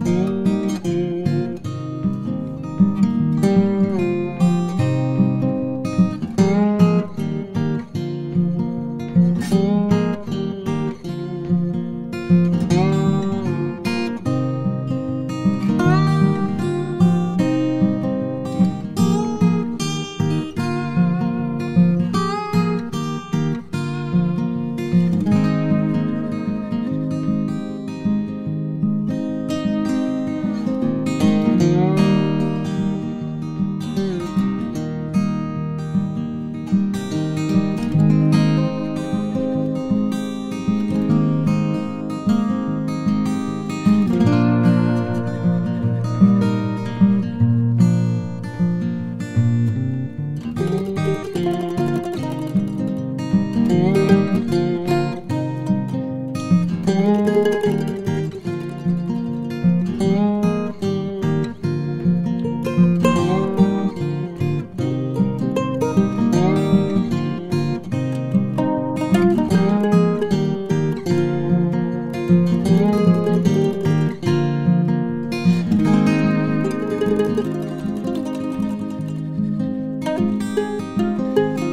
Mm-hmm.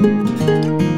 Música